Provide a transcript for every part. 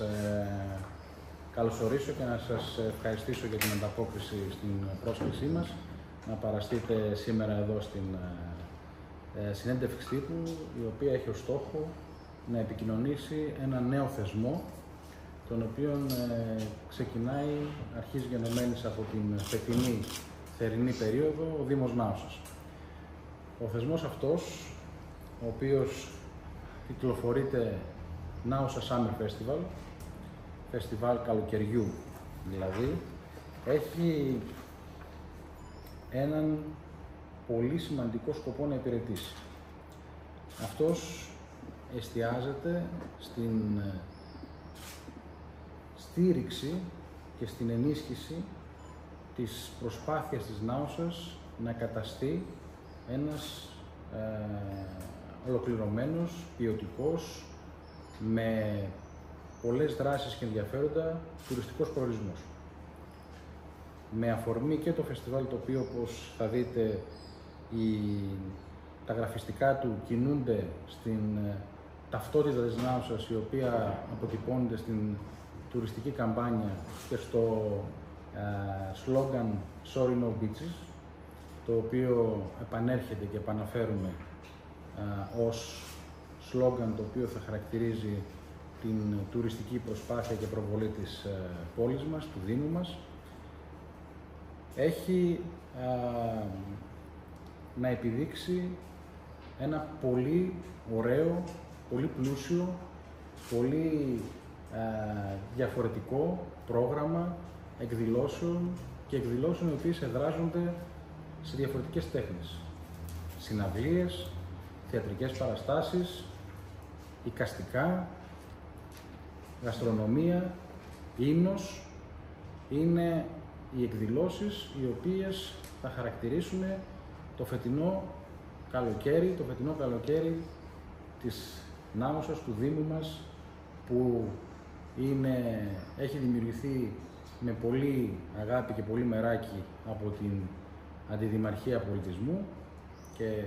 Ε, καλωσορίσω και να σας ευχαριστήσω για την ανταπόκριση στην πρόσκλησή μας να παραστείτε σήμερα εδώ στην ε, συνέντευξη τύπου η οποία έχει ως στόχο να επικοινωνήσει ένα νέο θεσμό τον οποίο ε, ξεκινάει, αρχίζει γενομένης από την φετινή θερινή περίοδο, ο Δήμος Νάουσας. Ο θεσμός αυτός, ο οποίος κυκλοφορείται Νάουσα Summer Festival, φεστιβάλ καλοκαιριού δηλαδή, έχει έναν πολύ σημαντικό σκοπό να υπηρετήσει. Αυτός εστιάζεται στην ε, στήριξη και στην ενίσχυση της προσπάθειας της Νάουσας να καταστεί ένας ε, ολοκληρωμένος, ποιοτικός, με πολλές δράσεις και ενδιαφέροντα τουριστικός προορισμός. Με αφορμή και το φεστιβάλ το οποίο όπως θα δείτε η, τα γραφιστικά του κινούνται στην ε, ταυτότητα της Νάουσας η οποία αποτυπώνεται στην τουριστική καμπάνια και στο ε, σλόγκαν Sorry No Beaches το οποίο επανέρχεται και επαναφέρουμε ε, ως σλόγκαν το οποίο θα χαρακτηρίζει την τουριστική προσπάθεια και προβολή της ε, πόλης μας, του Δήμου μας. Έχει να επιδείξει ένα πολύ ωραίο, πολύ πλούσιο, πολύ διαφορετικό πρόγραμμα εκδηλώσεων και εκδηλώσεων οι οποίες εδράζονται σε διαφορετικές τέχνες. Συναυλίες, θεατρικές παραστάσεις, οικαστικά, γαστρονομία, ύμνος, είναι οι εκδηλώσεις οι οποίες θα χαρακτηρίσουν το φετινό καλοκαίρι, το φετινό καλοκαίρι της Νάμωσας, του Δήμου μας, που είναι, έχει δημιουργηθεί με πολύ αγάπη και πολύ μεράκι από την Αντιδημαρχία Πολιτισμού. Και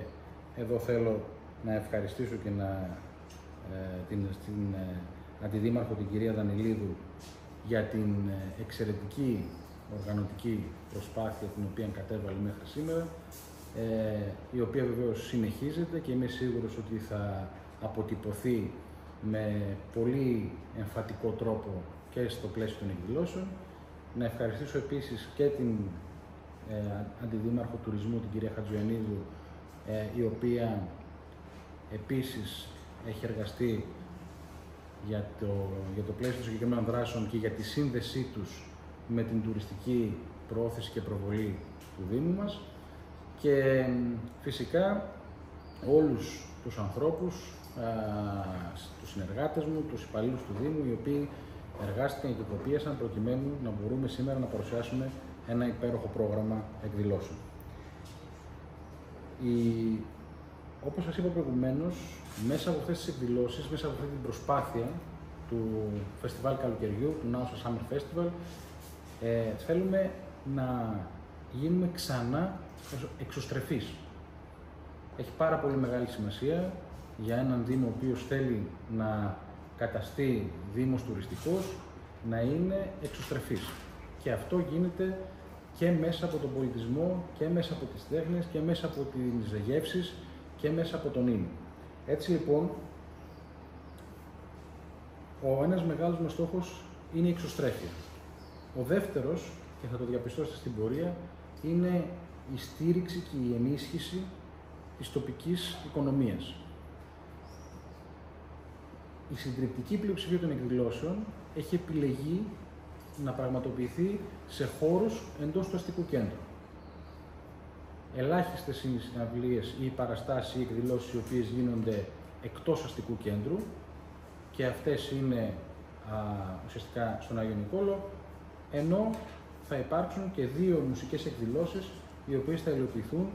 εδώ θέλω να ευχαριστήσω και να, ε, την, την ε, Αντιδήμαρχο την κυρία Δανιλίδου για την ε, εξαιρετική οργανωτική προσπάθεια την οποία κατέβαλε μέχρι σήμερα, ε, η οποία βεβαίως συνεχίζεται και είμαι σίγουρος ότι θα αποτυπωθεί με πολύ εμφατικό τρόπο και στο πλαίσιο των εκδηλώσεων. Να ευχαριστήσω επίσης και την ε, Αντιδήμαρχο Τουρισμού, την κυρία Χατζιανίδου, ε, η οποία επίσης έχει εργαστεί για το, για το πλαίσιο των συγκεκριμένων δράσεων και για τη σύνδεσή τους με την τουριστική προώθηση και προβολή του Δήμου μας και φυσικά όλους τους ανθρώπους, α, τους συνεργάτες μου, τους υπαλλήλους του Δήμου, οι οποίοι εργάστηκαν και κοπίασαν προκειμένου να μπορούμε σήμερα να παρουσιάσουμε ένα υπέροχο πρόγραμμα εκδηλώσεων. Η... Όπως σας είπα προηγουμένως, μέσα από αυτές τις εκδηλώσεις, μέσα από αυτή την προσπάθεια του Φεστιβάλ Καλοκαιριού, του Nausa Summer Festival, ε, θέλουμε να γίνουμε ξανά εξωστρεφείς. Έχει πάρα πολύ μεγάλη σημασία για έναν Δήμο ο οποίος θέλει να καταστεί Δήμος τουριστικός, να είναι εξωστρεφής. Και αυτό γίνεται και μέσα από τον πολιτισμό και μέσα από τις τέχνες και μέσα από τις γεύσεις και μέσα από τον ίνο. Έτσι λοιπόν, ο ένας μεγάλος μας στόχος είναι η εξωστρέφεια. Ο δεύτερος, και θα το διαπιστώσετε στην πορεία, είναι η στήριξη και η ενίσχυση της τοπικής οικονομίας. Η συντριπτική πλειοψηφία των εκδηλώσεων έχει επιλεγεί να πραγματοποιηθεί σε χώρους εντός του αστικού κέντρου. Ελάχιστες είναι οι συναυλίες ή οι παραστάσεις ή οι εκδηλώσεις οι οποίες γίνονται εκτός αστικού κέντρου και αυτές είναι α, ουσιαστικά στον Άγιο Νικόλο, ενώ θα υπάρξουν και δύο μουσικές εκδηλώσεις οι οποίες θα υλοποιηθούν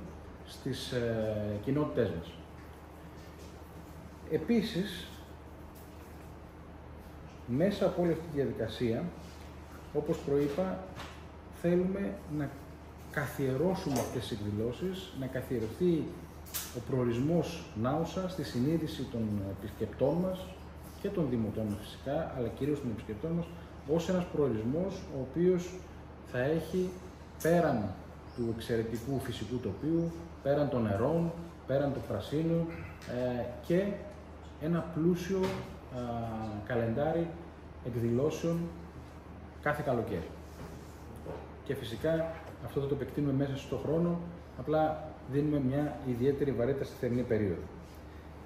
στις ε, κοινότητές μας. Επίσης, μέσα από όλη αυτή τη διαδικασία, όπως προείπα, θέλουμε να καθιερώσουμε αυτές τις εκδηλώσεις, να καθιερωθεί ο προορισμός Νάουσα στη συνείδηση των επισκεπτών μας και των δημοτών φυσικά, αλλά κυρίως των επισκεπτών μας, ως ένας προορισμός ο οποίος θα έχει πέραν του εξαιρετικού φυσικού τοπίου, πέραν των νερών, πέραν του πρασίνου ε, και ένα πλούσιο καλεντάρι εκδηλώσεων κάθε καλοκαίρι. Και φυσικά αυτό θα το επεκτείνουμε μέσα στο χρόνο, απλά δίνουμε μια ιδιαίτερη βαρύτητα στη θερινή περίοδο.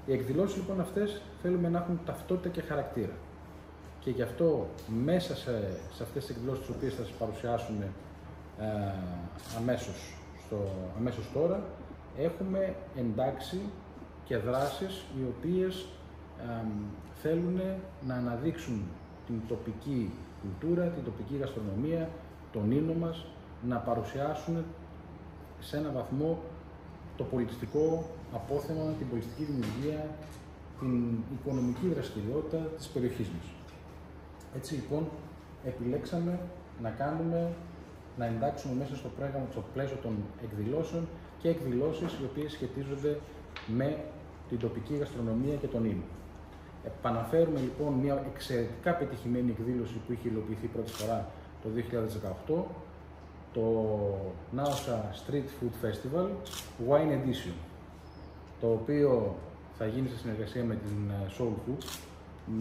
Οι εκδηλώσεις λοιπόν αυτές θέλουμε να έχουν ταυτότητα και χαρακτήρα. Και γι' αυτό μέσα σε, σε αυτές τις εκδηλώσεις τις οποίες θα σας παρουσιάσουμε ε, αμέσως, στο, αμέσως τώρα, έχουμε εντάξει και δράσεις οι οποίες θέλουν να αναδείξουν την τοπική κουλτούρα, την τοπική γαστρονομία, τον ίνο μας, να παρουσιάσουν σε ένα βαθμό το πολιτιστικό απόθεμα, την πολιτιστική δημιουργία, την οικονομική δραστηριότητα της περιοχής μας. Έτσι λοιπόν επιλέξαμε να κάνουμε, να εντάξουμε μέσα στο πρόγραμμα, στο πλαίσιο των εκδηλώσεων και εκδηλώσεις οι οποίες σχετίζονται με την τοπική γαστρονομία και τον ίνο. Επαναφέρουμε λοιπόν μια εξαιρετικά πετυχημένη εκδήλωση που είχε υλοποιηθεί πρώτη φορά το 2018, το Nausa Street Food Festival Wine Edition, το οποίο θα γίνει σε συνεργασία με την ε, Soul Food,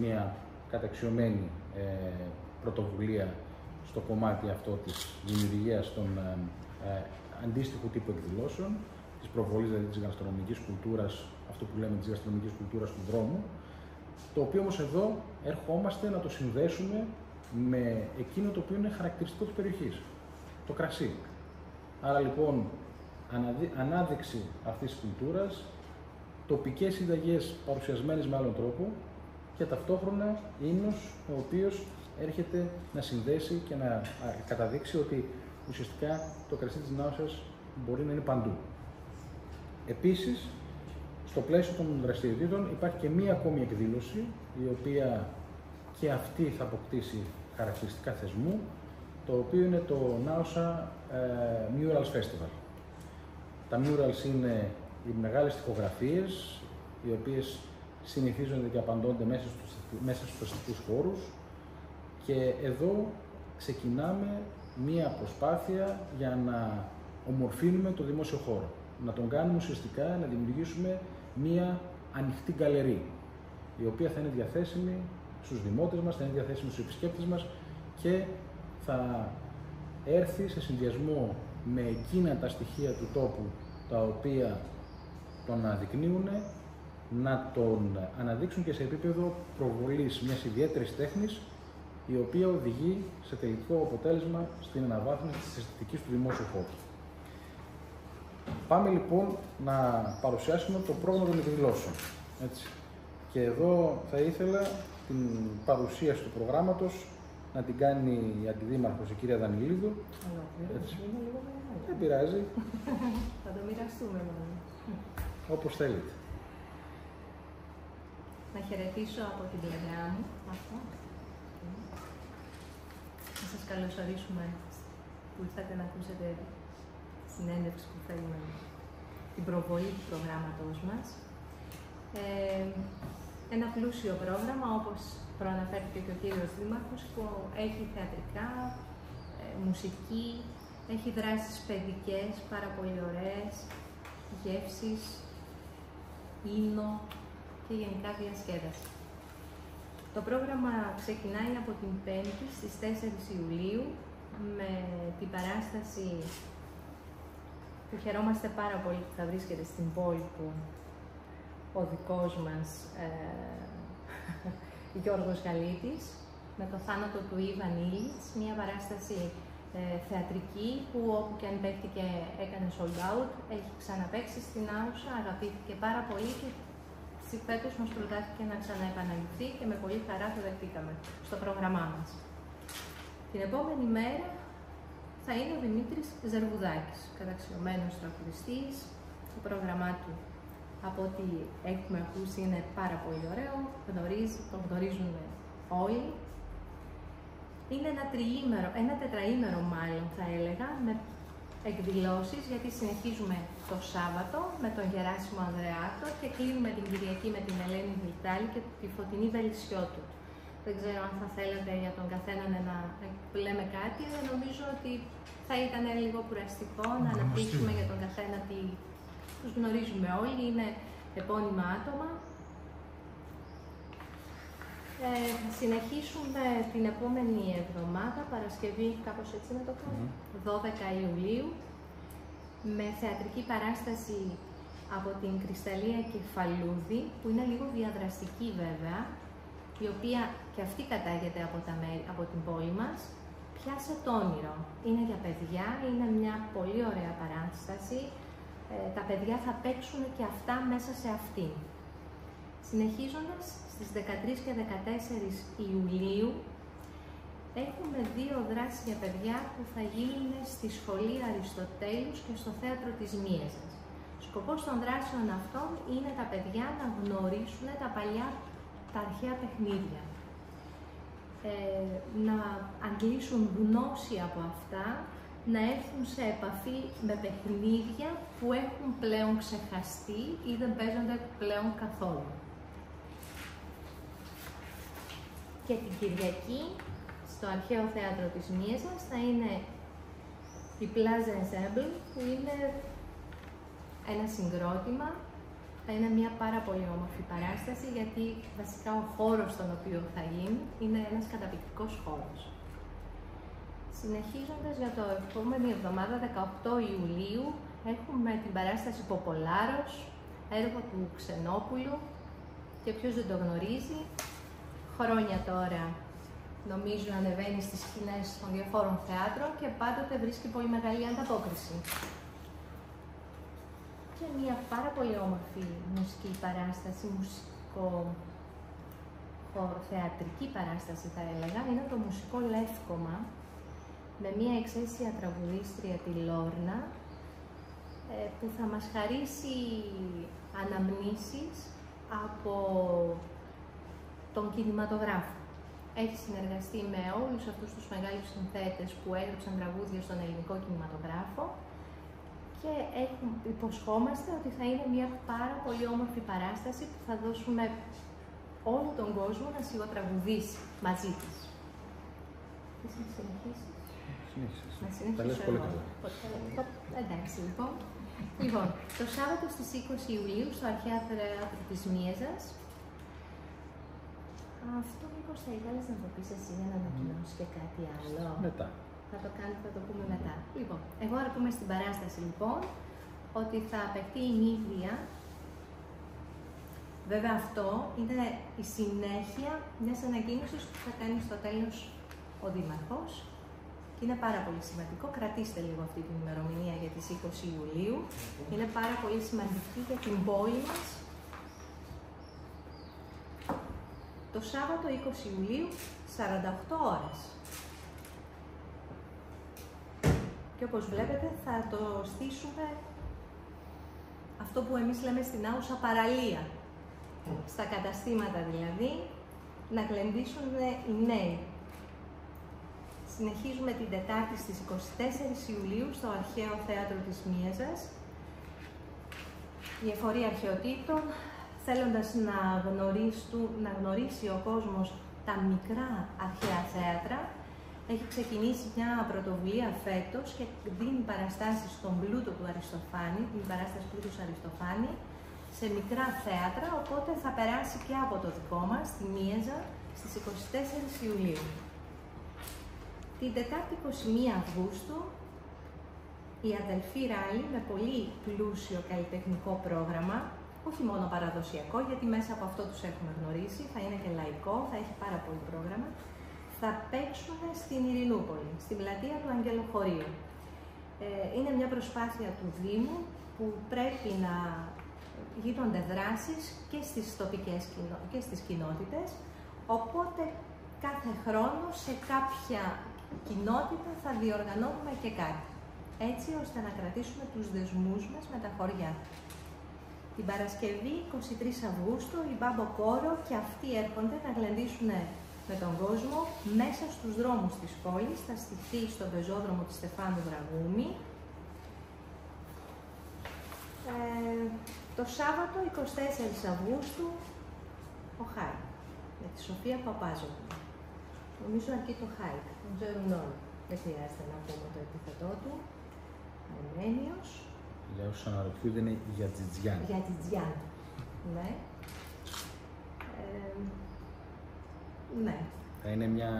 μια καταξιωμένη ε, πρωτοβουλία στο κομμάτι αυτό της δημιουργίας των ε, ε, αντίστοιχου τύπου εκδηλώσεων, της προβολής δηλαδή της γαστρονομικής κουλτούρας, αυτό που λέμε της γαστρονομικής κουλτούρας του δρόμου, το οποίο όμως εδώ ερχόμαστε να το συνδέσουμε με εκείνο το οποίο είναι χαρακτηριστικό της περιοχής, το κρασί. Άρα λοιπόν ανάδειξη αυτής της κουλτούρας, τοπικές συνταγές παρουσιασμένες με άλλον τρόπο και ταυτόχρονα ίνος ο οποίος έρχεται να συνδέσει και να καταδείξει ότι ουσιαστικά το κρασί της Νάουσας μπορεί να είναι παντού. Επίσης, στο πλαίσιο των δραστηριοτήτων υπάρχει και μία ακόμη εκδήλωση, η οποία και αυτή θα αποκτήσει χαρακτηριστικά θεσμού, το οποίο είναι το Nausa ε, Murals Festival. Τα murals είναι οι μεγάλες τοιχογραφίες, οι οποίες συνηθίζονται και απαντώνται μέσα στους, μέσα στους αστικούς χώρους και εδώ ξεκινάμε μία προσπάθεια για να ομορφύνουμε το δημόσιο χώρο. Να τον κάνουμε ουσιαστικά, να δημιουργήσουμε μία ανοιχτή γκαλερί, η οποία θα είναι διαθέσιμη στους δημότες μας, θα είναι διαθέσιμη στους επισκέπτες μας και θα έρθει σε συνδυασμό με εκείνα τα στοιχεία του τόπου τα οποία τον αναδεικνύουν να τον αναδείξουν και σε επίπεδο προβολής μιας ιδιαίτερης τέχνης η οποία οδηγεί σε τελικό αποτέλεσμα στην αναβάθμιση της αισθητικής του δημόσιου χώρου. Πάμε λοιπόν να παρουσιάσουμε το πρόγραμμα των εκδηλώσεων. Έτσι. Και εδώ θα ήθελα την παρουσίαση του προγράμματος να την κάνει η Αντιδήμαρχος, η κυρία Δανιλίδου. Έτσι. Δεν πειράζει. θα το μοιραστούμε μόνο. Όπως θέλετε. Να χαιρετήσω από την πλευρά μου. Αυτό. Να σας καλωσορίσουμε που ήρθατε να ακούσετε συνέντευξη που θέλουμε την προβολή του προγράμματός μας. Ε, ένα πλούσιο πρόγραμμα, όπως προαναφέρθηκε και ο κύριος Δήμαρχος, που έχει θεατρικά, ε, μουσική, έχει δράσεις παιδικές, πάρα πολύ ωραίες, γεύσεις, ίνο και γενικά διασκέδαση. Το πρόγραμμα ξεκινάει από την 5η στις 4 Ιουλίου με την παράσταση που χαιρόμαστε πάρα πολύ που θα βρίσκεται στην πόλη του ο δικός μας ε, Γιώργος Γαλίτης με το θάνατο του Ιβαν Ήλιτς, μια παράσταση ε, θεατρική που όπου και αν παίχτηκε έκανε sold out, έχει ξαναπαίξει στην Άουσα, αγαπήθηκε πάρα πολύ και φέτος μας προτάθηκε να ξαναεπαναληφθεί και με πολύ χαρά το δεχτήκαμε στο πρόγραμμά μας. Την επόμενη μέρα θα είναι ο Δημήτρης Ζερβουδάκης, καταξιωμένος τραγουδιστής, το πρόγραμμά του από ό,τι έχουμε ακούσει είναι πάρα πολύ ωραίο, γνωρίζει, το γνωρίζουν όλοι. Είναι ένα τριήμερο, ένα τετραήμερο μάλλον θα έλεγα, με εκδηλώσεις, γιατί συνεχίζουμε το Σάββατο με τον Γεράσιμο Ανδρεάτο και κλείνουμε την Κυριακή με την Ελένη Βιλτάλη και τη Φωτεινή Βελισσιώτου. Δεν ξέρω αν θα θέλατε για τον καθένα να λέμε κάτι, αλλά νομίζω ότι θα ήταν λίγο κουραστικό να αναπτύξουμε για τον καθένα τι τους γνωρίζουμε όλοι, είναι επώνυμα άτομα. Ε, συνεχίσουμε την επόμενη εβδομάδα, Παρασκευή, κάπως έτσι να το κάνω, 12 Ιουλίου, με θεατρική παράσταση από την Κρυσταλλία Κεφαλούδη, που είναι λίγο διαδραστική βέβαια, η οποία και αυτή κατάγεται από, τα, από την πόλη μας, πιάσε το όνειρο. Είναι για παιδιά, είναι μια πολύ ωραία παράσταση. Ε, τα παιδιά θα παίξουν και αυτά μέσα σε αυτή. Συνεχίζοντας, στις 13 και 14 Ιουλίου έχουμε δύο δράσεις για παιδιά που θα γίνουν στη Σχολή Αριστοτέλους και στο Θέατρο της Μίεζας. Σκοπός των δράσεων αυτών είναι τα παιδιά να γνωρίσουν τα παλιά, τα αρχαία παιχνίδια. Ε, να αντλήσουν γνώση από αυτά, να έρθουν σε επαφή με παιχνίδια που έχουν πλέον ξεχαστεί ή δεν παίζονται πλέον καθόλου. Και την Κυριακή, στο Αρχαίο Θέατρο της Μίεσας, θα είναι η Plaza Ensemble, που είναι ένα συγκρότημα θα είναι μια πάρα πολύ όμορφη παράσταση γιατί βασικά ο χώρος στον οποίο θα γίνει είναι ένας καταπληκτικός χώρος. Συνεχίζοντας για το επόμενη εβδομάδα, 18 Ιουλίου, έχουμε την παράσταση Ποπολάρος, έργο του Ξενόπουλου. Και ποιος δεν το γνωρίζει, χρόνια τώρα νομίζω ανεβαίνει στις σκηνές των διαφόρων θεάτρων και πάντοτε βρίσκει πολύ μεγάλη ανταπόκριση. Και μια πάρα πολύ όμορφη μουσική παράσταση, μουσικό θεατρική παράσταση θα έλεγα, είναι το μουσικό Λεύκομα με μια εξαίσια τραγουδίστρια τη Λόρνα ε, που θα μας χαρίσει αναμνήσεις από τον κινηματογράφο. Έχει συνεργαστεί με όλους αυτούς τους μεγάλους συνθέτες που έγραψαν τραγούδια στον ελληνικό κινηματογράφο και έχουμε, υποσχόμαστε ότι θα είναι μια πάρα πολύ όμορφη παράσταση που θα δώσουμε όλο τον κόσμο να σιγοτραγουδήσει μαζί της. Θες να συνεχίσεις; Συνέχισε. Να συνεχίσω πολύ εγώ. καλά. Εντάξει λοιπόν. Λοιπόν, το Σάββατο στις 20 Ιουλίου στο Αρχαία Θέατρο της Μίεζας αυτό μήπως θα ήθελες να το πεις εσύ για να ανακοινώσεις και κάτι άλλο; Μετά. Θα το κάνουμε, θα το πούμε μετά. Λοιπόν, εγώ να πούμε στην παράσταση λοιπόν ότι θα απαιτεί η νύχδια. Βέβαια αυτό είναι η συνέχεια μιας ανακοίνωσης που θα κάνει στο τέλος ο Δήμαρχος και είναι πάρα πολύ σημαντικό. Κρατήστε λίγο αυτή την ημερομηνία για τις 20 Ιουλίου. Είναι πάρα πολύ σημαντική για την πόλη μας. Το Σάββατο 20 Ιουλίου, 48 ώρες. Και όπως βλέπετε θα το στήσουμε αυτό που εμείς λέμε στην Άουσα παραλία. Στα καταστήματα δηλαδή, να γλεντήσουν οι νέοι. Συνεχίζουμε την Τετάρτη στις 24 Ιουλίου στο Αρχαίο Θέατρο της Μίαζας. Η εφορία αρχαιοτήτων, θέλοντας να, να γνωρίσει ο κόσμος τα μικρά αρχαία θέατρα, έχει ξεκινήσει μια πρωτοβουλία φέτος και δίνει παραστάσεις στον πλούτο του Αριστοφάνη, την παράσταση πλούτος Αριστοφάνη, σε μικρά θέατρα, οπότε θα περάσει και από το δικό μας, τη Μίεζα, στις 24 Ιουλίου. Την Τετάρτη 21 Αυγούστου, η αδελφή Ράλι με πολύ πλούσιο καλλιτεχνικό πρόγραμμα, όχι μόνο παραδοσιακό, γιατί μέσα από αυτό τους έχουμε γνωρίσει, θα είναι και λαϊκό, θα έχει πάρα πολύ πρόγραμμα, θα παίξουν στην Ειρηνούπολη, στην πλατεία του Αγγελοχωρίου. Ε, είναι μια προσπάθεια του Δήμου που πρέπει να γίνονται δράσεις και στις τοπικές και στις κοινότητες, οπότε κάθε χρόνο σε κάποια κοινότητα θα διοργανώνουμε και κάτι, έτσι ώστε να κρατήσουμε τους δεσμούς μας με τα χωριά. Την Παρασκευή 23 Αυγούστου η Μπάμπο Κόρο και αυτοί έρχονται να γλεντήσουν με τον κόσμο μέσα στους δρόμους της πόλης, θα στηθεί στον πεζόδρομο της Στεφάνου Δραγούμη Ε, το Σάββατο 24 Αυγούστου ο Χάικ με τη Σοφία Παπάζογλου. Νομίζω αρκεί το Χάικ, τον ξέρουν όλοι. Δεν χρειάζεται να πούμε το επιθετό του. Αρμένιος. Για όσους αναρωτιούνται είναι Γιαζιτζιάν. Για Τζιτζιάν. Ναι. Ε, ναι. Θα είναι μια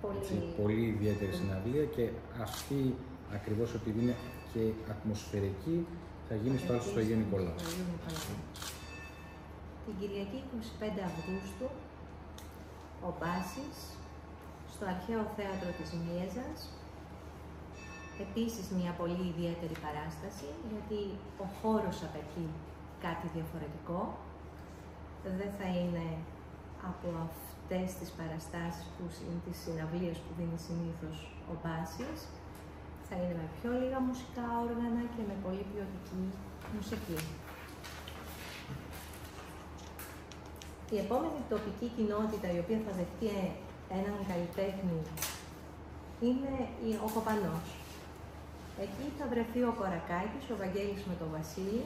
Πολύ, έτσι, πολύ ιδιαίτερη συναυλία και αυτή ακριβώς επειδή είναι και ατμοσφαιρική θα γίνει στο Άλσο στο Αγίου Νικολάου. στο Αγίου Νικολάου. Την Κυριακή 25 Αυγούστου, ο Μπάσης, στο Αρχαίο Θέατρο της Μίεζας, επίσης μια πολύ ιδιαίτερη παράσταση, γιατί ο χώρος απαιτεί κάτι διαφορετικό. Δεν θα είναι από αυτές τις παραστάσεις που είναι τις συναυλίες που δίνει συνήθως ο Μπάσης. Θα είναι με πιο λίγα μουσικά όργανα και με πολύ ποιοτική μουσική. Η επόμενη τοπική κοινότητα η οποία θα δεχτεί έναν καλλιτέχνη είναι ο Κοπανός. Εκεί θα βρεθεί ο Κορακάκης, ο Βαγγέλης με τον Βασίλη,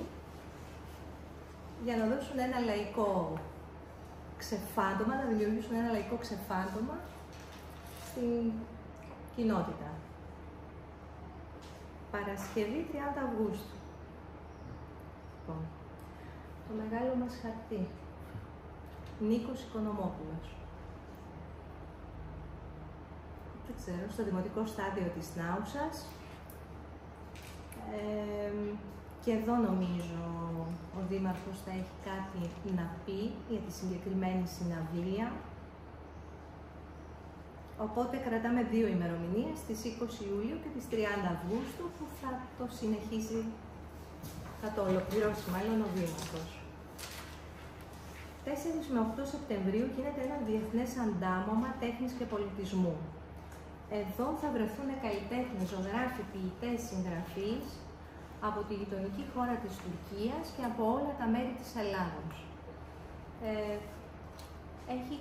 για να δώσουν ένα λαϊκό ξεφάντωμα, να δημιουργήσουν ένα λαϊκό ξεφάντωμα στην κοινότητα. Παρασκευή 30 Αυγούστου. Λοιπόν, το μεγάλο μας χαρτί. Νίκος Οικονομόπουλος. Δεν ξέρω, στο δημοτικό στάδιο της Νάουσας. Ε, και εδώ νομίζω ο Δήμαρχος θα έχει κάτι να πει για τη συγκεκριμένη συναυλία. Οπότε κρατάμε δύο ημερομηνίες, τις 20 Ιουλίου και τις 30 Αυγούστου, που θα το συνεχίσει, θα το ολοκληρώσει μάλλον ο Δήμαρχος. 4 με 8 Σεπτεμβρίου γίνεται ένα διεθνές αντάμωμα τέχνης και πολιτισμού. Εδώ θα βρεθούν καλλιτέχνες, ζωγράφοι, ποιητές, συγγραφείς, από τη γειτονική χώρα της Τουρκίας και από όλα τα μέρη της Ελλάδος. Ε, έχει,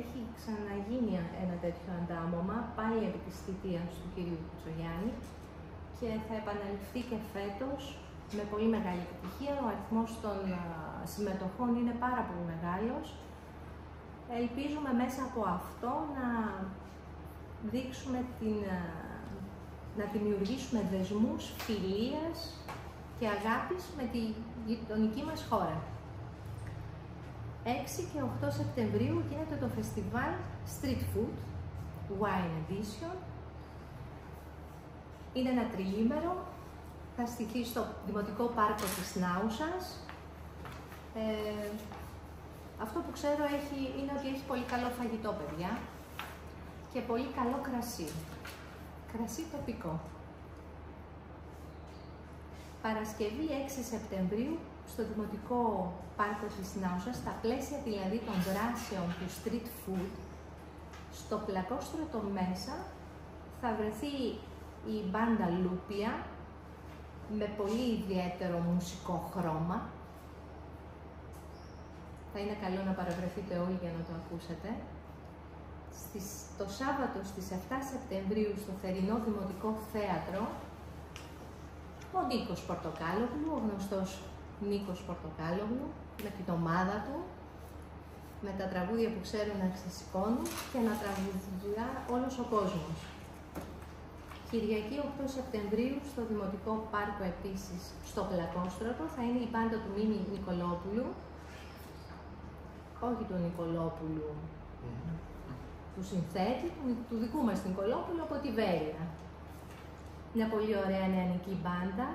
έχει ξαναγίνει ένα τέτοιο αντάμωμα, πάλι επί της θητείας του κυρίου Κουτσογιάννη και θα επαναληφθεί και φέτος με πολύ μεγάλη επιτυχία. Ο αριθμός των συμμετοχών είναι πάρα πολύ μεγάλος. Ελπίζουμε μέσα από αυτό να δείξουμε την να δημιουργήσουμε δεσμούς φιλίας και αγάπης με τη γειτονική μας χώρα. 6 και 8 Σεπτεμβρίου γίνεται το φεστιβάλ Street Food Wine Edition. Είναι ένα τριήμερο, θα στηθεί στο Δημοτικό Πάρκο της Νάουσας. Ε, αυτό που ξέρω έχει, είναι ότι έχει πολύ καλό φαγητό, παιδιά, και πολύ καλό κρασί κρασί τοπικό. Παρασκευή 6 Σεπτεμβρίου στο Δημοτικό Πάρκο της Νάουσας, στα πλαίσια δηλαδή των δράσεων του street food, στο πλακόστρωτο μέσα θα βρεθεί η μπάντα Λούπια με πολύ ιδιαίτερο μουσικό χρώμα. Θα είναι καλό να παραβρεθείτε όλοι για να το ακούσετε στις, το Σάββατο στις 7 Σεπτεμβρίου στο Θερινό Δημοτικό Θέατρο ο Νίκος Πορτοκάλογλου, ο γνωστός Νίκος Πορτοκάλογλου, με την ομάδα του, με τα τραγούδια που ξέρουν να ξεσηκώνουν και να τραγουδιά όλος ο κόσμος. Κυριακή 8 Σεπτεμβρίου στο Δημοτικό Πάρκο επίσης στο Πλακόστρωτο θα είναι η πάντα του Μίμη Νικολόπουλου, όχι του Νικολόπουλου, του συνθέτη, του, δικού μας Νικολόπουλου από τη Βέρεια. Μια πολύ ωραία νεανική μπάντα.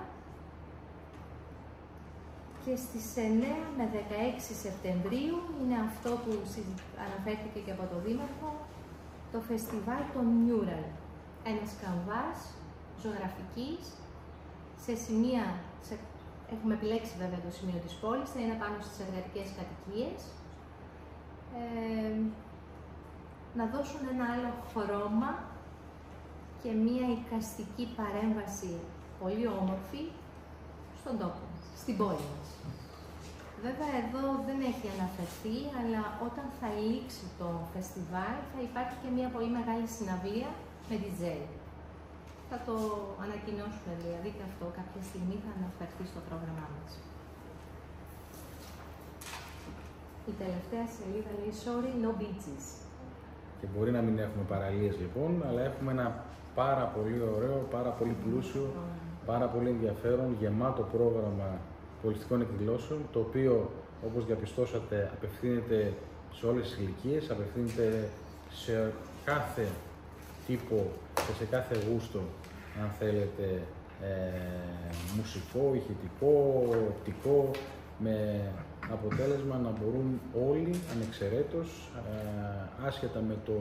Και στις 9 με 16 Σεπτεμβρίου είναι αυτό που αναφέρθηκε και από το Δήμαρχο, το φεστιβάλ των Mural. Ένας καμβάς ζωγραφικής σε σημεία, σε, έχουμε επιλέξει βέβαια το σημείο της πόλης, θα είναι πάνω στις εργατικές κατοικίες. Ε, να δώσουν ένα άλλο χρώμα και μία εικαστική παρέμβαση πολύ όμορφη στον τόπο στην πόλη μας. Βέβαια εδώ δεν έχει αναφερθεί, αλλά όταν θα λήξει το φεστιβάλ θα υπάρχει και μία πολύ μεγάλη συναυλία με DJ. θα το ανακοινώσουμε δηλαδή και αυτό κάποια στιγμή θα αναφερθεί στο πρόγραμμά μας. Η τελευταία σελίδα λέει sorry, no beaches. Και μπορεί να μην έχουμε παραλίες λοιπόν, αλλά έχουμε ένα πάρα πολύ ωραίο, πάρα πολύ πλούσιο, πάρα πολύ ενδιαφέρον, γεμάτο πρόγραμμα πολιτικών εκδηλώσεων, το οποίο όπως διαπιστώσατε απευθύνεται σε όλες τις ηλικίες, απευθύνεται σε κάθε τύπο και σε κάθε γούστο, αν θέλετε, ε, μουσικό, ηχητικό, οπτικό, με αποτέλεσμα να μπορούν όλοι ανεξαιρέτως, ε, άσχετα με το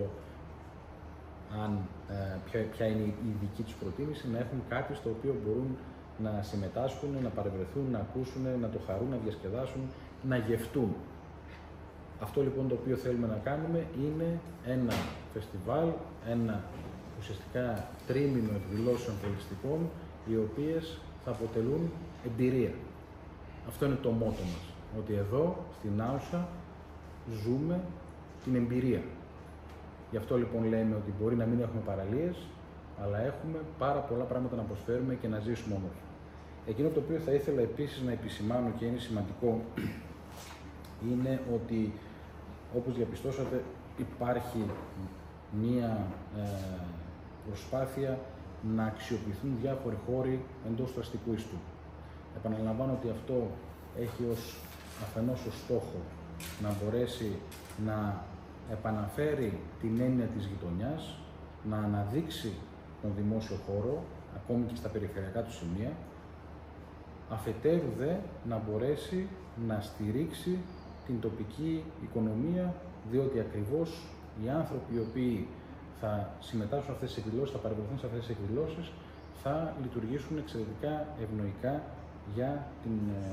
αν, ε, ποια, ποια, είναι η δική τους προτίμηση, να έχουν κάτι στο οποίο μπορούν να συμμετάσχουν, να παρευρεθούν, να ακούσουν, να το χαρούν, να διασκεδάσουν, να γευτούν. Αυτό λοιπόν το οποίο θέλουμε να κάνουμε είναι ένα φεστιβάλ, ένα ουσιαστικά τρίμηνο εκδηλώσεων πολιτιστικών, οι οποίες θα αποτελούν εμπειρία. Αυτό είναι το μότο μας, ότι εδώ στην Άουσα ζούμε την εμπειρία. Γι' αυτό λοιπόν λέμε ότι μπορεί να μην έχουμε παραλίες, αλλά έχουμε πάρα πολλά πράγματα να προσφέρουμε και να ζήσουμε όμως. Εκείνο το οποίο θα ήθελα επίσης να επισημάνω και είναι σημαντικό, είναι ότι όπως διαπιστώσατε υπάρχει μία ε, προσπάθεια να αξιοποιηθούν διάφοροι χώροι εντός του αστικού ιστού. Επαναλαμβάνω ότι αυτό έχει ως αφενός ως στόχος να μπορέσει να επαναφέρει την έννοια της γειτονιάς, να αναδείξει τον δημόσιο χώρο, ακόμη και στα περιφερειακά του σημεία, αφετέρου δε να μπορέσει να στηρίξει την τοπική οικονομία, διότι ακριβώς οι άνθρωποι οι οποίοι θα συμμετάσχουν σε αυτές τις εκδηλώσεις, θα παρευρεθούν σε αυτές τις εκδηλώσεις, θα λειτουργήσουν εξαιρετικά ευνοϊκά για την, ε,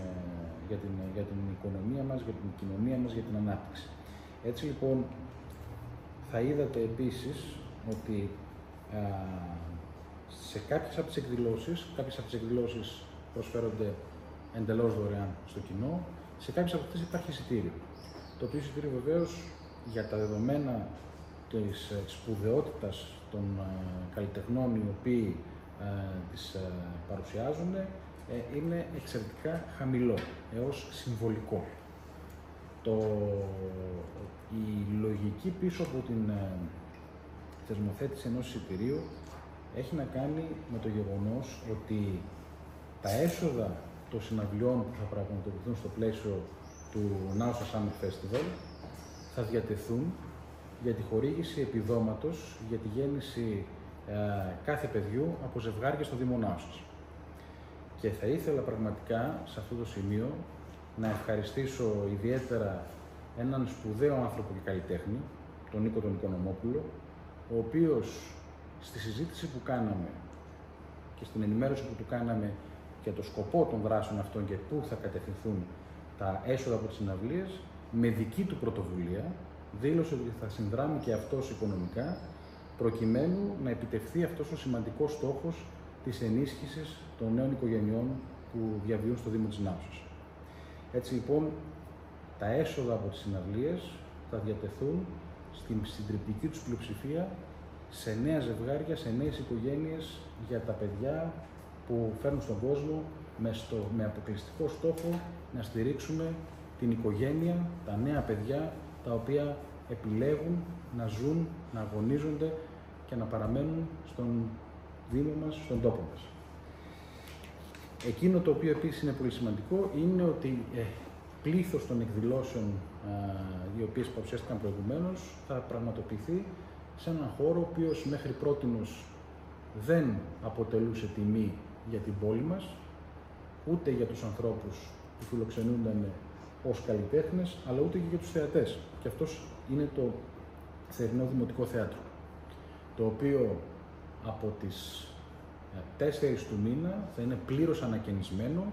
για την, για την οικονομία μας, για την κοινωνία μας, για την ανάπτυξη. Έτσι λοιπόν, θα είδατε επίσης ότι α, σε κάποιες από τις εκδηλώσεις, κάποιες από τις εκδηλώσεις προσφέρονται εντελώς δωρεάν στο κοινό, σε κάποιες από αυτές υπάρχει εισιτήριο. Το οποίο εισιτήριο βεβαίως για τα δεδομένα της ε, σπουδαιότητας των ε, καλλιτεχνών οι οποίοι τις παρουσιάζουν ε, είναι εξαιρετικά χαμηλό, έως συμβολικό. Το, η λογική πίσω από την ε, θεσμοθέτηση ενός εισιτηρίου έχει να κάνει με το γεγονός ότι τα έσοδα των συναυλιών που θα πραγματοποιηθούν στο πλαίσιο του Nausa Summit Festival θα διατεθούν για τη χορήγηση επιδόματος για τη γέννηση ε, κάθε παιδιού από ζευγάρια στο Δήμο Νάουσας. Και θα ήθελα πραγματικά σε αυτό το σημείο να ευχαριστήσω ιδιαίτερα έναν σπουδαίο άνθρωπο και καλλιτέχνη, τον Νίκο τον Οικονομόπουλο, ο οποίος στη συζήτηση που κάναμε και στην ενημέρωση που του κάναμε για το σκοπό των δράσεων αυτών και πού θα κατευθυνθούν τα έσοδα από τις συναυλίες, με δική του πρωτοβουλία δήλωσε ότι θα συνδράμει και αυτός οικονομικά προκειμένου να επιτευχθεί αυτός ο σημαντικός στόχος της ενίσχυσης των νέων οικογενειών που διαβιούν στο Δήμο της Νάουσας. Έτσι λοιπόν, τα έσοδα από τις συναυλίες θα διατεθούν στην συντριπτική τους πλειοψηφία σε νέα ζευγάρια, σε νέες οικογένειες για τα παιδιά που φέρνουν στον κόσμο με, στο, με αποκλειστικό στόχο να στηρίξουμε την οικογένεια, τα νέα παιδιά τα οποία επιλέγουν να ζουν, να αγωνίζονται και να παραμένουν στον Δήμο μας, στον τόπο μας. Εκείνο το οποίο επίσης είναι πολύ σημαντικό είναι ότι ε, πλήθος των εκδηλώσεων οι οποίες παρουσιάστηκαν προηγουμένως θα πραγματοποιηθεί σε έναν χώρο ο οποίος μέχρι πρότινος δεν αποτελούσε τιμή για την πόλη μας, ούτε για τους ανθρώπους που φιλοξενούνταν ως καλλιτέχνες, αλλά ούτε και για τους θεατές. Και αυτός είναι το θερινό Δημοτικό Θέατρο, το οποίο από τις 4 του μήνα θα είναι πλήρως ανακαινισμένο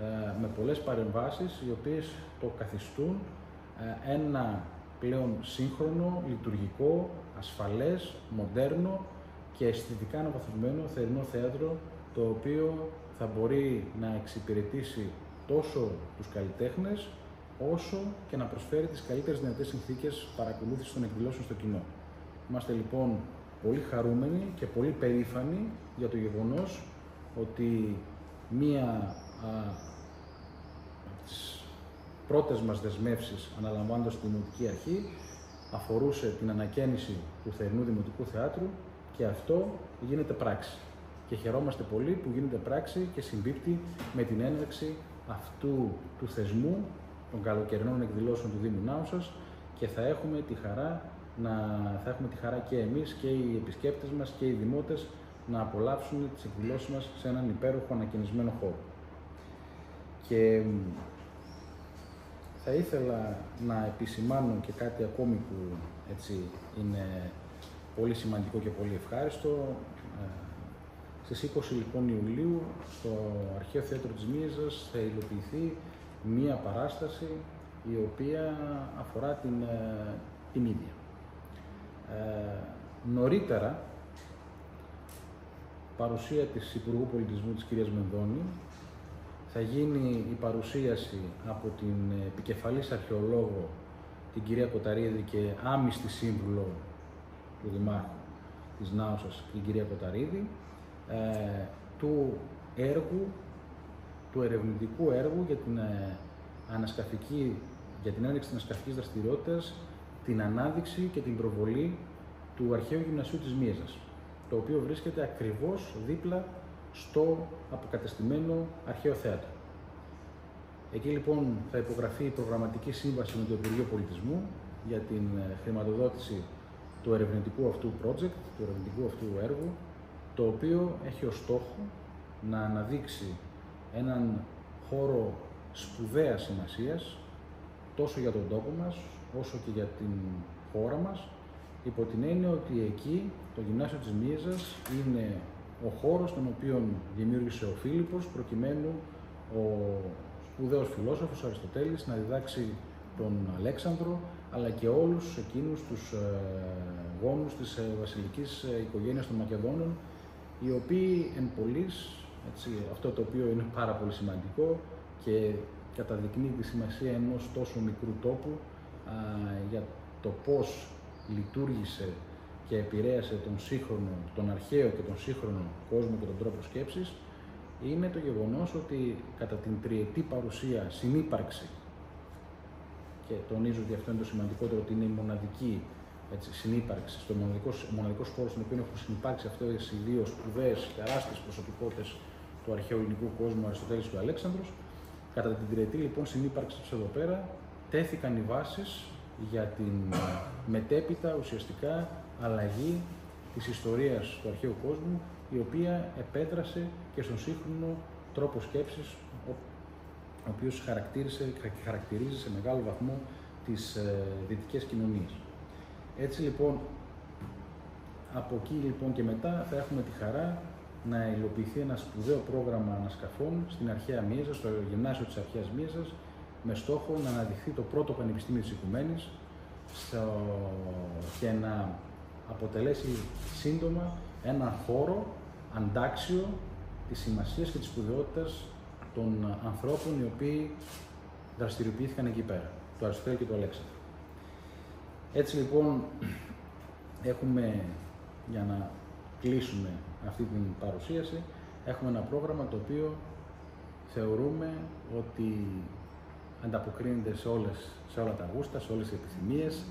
ε, με πολλές παρεμβάσεις οι οποίες το καθιστούν ε, ένα πλέον σύγχρονο, λειτουργικό, ασφαλές, μοντέρνο και αισθητικά αναβαθμισμένο θερινό θέατρο το οποίο θα μπορεί να εξυπηρετήσει τόσο τους καλλιτέχνες όσο και να προσφέρει τις καλύτερες δυνατές συνθήκες παρακολούθησης των εκδηλώσεων στο κοινό. Είμαστε λοιπόν πολύ χαρούμενοι και πολύ περήφανοι για το γεγονός ότι μία από τις πρώτες μας δεσμεύσεις αναλαμβάνοντας την Δημοτική Αρχή αφορούσε την ανακαίνιση του θερινού Δημοτικού Θεάτρου και αυτό γίνεται πράξη. Και χαιρόμαστε πολύ που γίνεται πράξη και συμπίπτει με την έναρξη αυτού του θεσμού των καλοκαιρινών εκδηλώσεων του Δήμου Νάουσας και θα έχουμε τη χαρά, να, θα έχουμε τη χαρά και εμείς και οι επισκέπτες μας και οι δημότες να απολαύσουν τις εκδηλώσεις μας σε έναν υπέροχο ανακαινισμένο χώρο. Και θα ήθελα να επισημάνω και κάτι ακόμη που έτσι είναι πολύ σημαντικό και πολύ ευχάριστο. Ε, στις 20 λοιπόν Ιουλίου στο Αρχαίο Θέατρο της Μίζας θα υλοποιηθεί μία παράσταση η οποία αφορά την, ε, την ίδια. Ε, νωρίτερα, παρουσία της Υπουργού Πολιτισμού της κυρίας Μενδώνη, θα γίνει η παρουσίαση από την επικεφαλής αρχαιολόγο την κυρία Κοταρίδη και άμυστη σύμβουλο του Δημάρχου της Νάουσας, την κυρία Κοταρίδη, ε, του έργου, του ερευνητικού έργου για την ε, ανασκαφική, για την έναρξη της ανασκαφικής δραστηριότητας, την ανάδειξη και την προβολή του Αρχαίου Γυμνασίου της Μίεζας, το οποίο βρίσκεται ακριβώς δίπλα στο αποκατεστημένο Αρχαίο Θέατρο. Εκεί λοιπόν θα υπογραφεί η προγραμματική σύμβαση με το Υπουργείο Πολιτισμού για την ε, χρηματοδότηση του ερευνητικού αυτού project, του ερευνητικού αυτού έργου, το οποίο έχει ως στόχο να αναδείξει έναν χώρο σπουδαίας σημασίας τόσο για τον τόπο μας όσο και για την χώρα μας υπό την έννοια ότι εκεί το Γυμνάσιο της Μίζας είναι ο χώρος τον οποίο δημιούργησε ο Φίλιππος προκειμένου ο σπουδαίος φιλόσοφος Αριστοτέλης να διδάξει τον Αλέξανδρο αλλά και όλους εκείνους τους ε, γόνους της ε, βασιλικής ε, οικογένειας των Μακεδόνων οι οποίοι εν πολλής, έτσι, αυτό το οποίο είναι πάρα πολύ σημαντικό και καταδεικνύει τη σημασία ενός τόσο μικρού τόπου α, για το πώς λειτουργήσε και επηρέασε τον σύγχρονο, τον αρχαίο και τον σύγχρονο κόσμο και τον τρόπο σκέψης, είναι το γεγονός ότι κατά την τριετή παρουσία, συνύπαρξη, και τονίζω ότι αυτό είναι το σημαντικότερο, ότι είναι η μοναδική έτσι, συνύπαρξη, στο μοναδικό, μοναδικός χώρος στον οποίο έχουν συνυπάρξει αυτές οι δύο σπουδαίες, τεράστιες προσωπικότητες του αρχαίου ελληνικού κόσμου, Αριστοτέλης και ο Αλέξανδρος. Κατά την τριετή λοιπόν συνύπαρξη τους εδώ πέρα, τέθηκαν οι βάσεις για την μετέπειτα ουσιαστικά αλλαγή της ιστορίας του αρχαίου κόσμου, η οποία επέτρασε και στον σύγχρονο τρόπο σκέψης, ο οποίος χαρακτήρισε και χαρακτηρίζει σε μεγάλο βαθμό τις ε, δυτικές κοινωνίες. Έτσι λοιπόν, από εκεί λοιπόν και μετά θα έχουμε τη χαρά να υλοποιηθεί ένα σπουδαίο πρόγραμμα ανασκαφών στην αρχαία Μίζα, στο γυμνάσιο της αρχαίας Μίζας, με στόχο να αναδειχθεί το πρώτο πανεπιστήμιο της Οικουμένης και να αποτελέσει σύντομα ένα χώρο αντάξιο της σημασίας και της σπουδαιότητας των ανθρώπων οι οποίοι δραστηριοποιήθηκαν εκεί πέρα, του Αριστοτέλη και του Αλέξανδρου. Έτσι λοιπόν έχουμε, για να κλείσουμε αυτή την παρουσίαση, έχουμε ένα πρόγραμμα το οποίο θεωρούμε ότι ανταποκρίνεται σε, όλες, σε όλα τα γούστα, σε όλες τις επιθυμίες.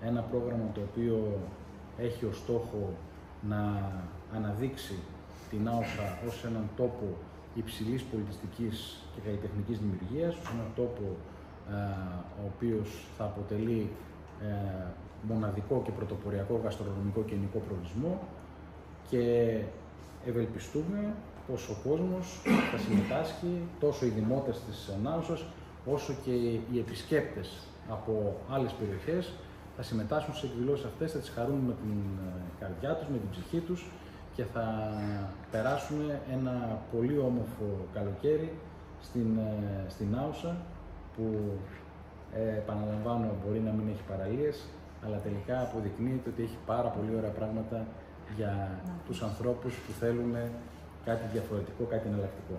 Ένα πρόγραμμα το οποίο έχει ως στόχο να αναδείξει την Άουθα ως έναν τόπο υψηλής πολιτιστικής και καλλιτεχνικής δημιουργίας, ως έναν τόπο ε, ο οποίος θα αποτελεί ε, μοναδικό και πρωτοποριακό γαστρονομικό και ενοικό προορισμό και ευελπιστούμε πως ο κόσμος θα συμμετάσχει τόσο οι δημότες της Νάουσας όσο και οι επισκέπτες από άλλες περιοχές θα συμμετάσχουν σε εκδηλώσεις αυτές, θα τις χαρούν με την ε, καρδιά τους, με την ψυχή τους και θα περάσουν ένα πολύ όμορφο καλοκαίρι στην, ε, στην Άουσα που ε, επαναλαμβάνω μπορεί να μην έχει παραλίες αλλά τελικά αποδεικνύεται ότι έχει πάρα πολύ ωραία πράγματα για ναι. τους ανθρώπους που θέλουν κάτι διαφορετικό, κάτι εναλλακτικό.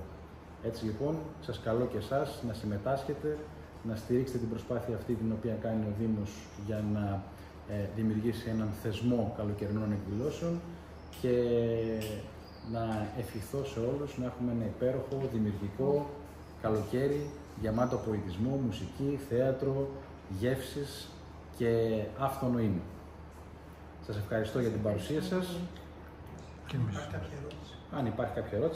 Έτσι λοιπόν, σας καλώ και εσάς να συμμετάσχετε, να στηρίξετε την προσπάθεια αυτή την οποία κάνει ο Δήμος για να ε, δημιουργήσει έναν θεσμό καλοκαιρινών εκδηλώσεων και να ευχηθώ σε όλους να έχουμε ένα υπέροχο, δημιουργικό καλοκαίρι γεμάτο πολιτισμό, μουσική, θέατρο, γεύσεις και αυτονοήμο. Σας ευχαριστώ για την παρουσία σας. Και εμείς. Αν υπάρχει κάποια ερώτηση.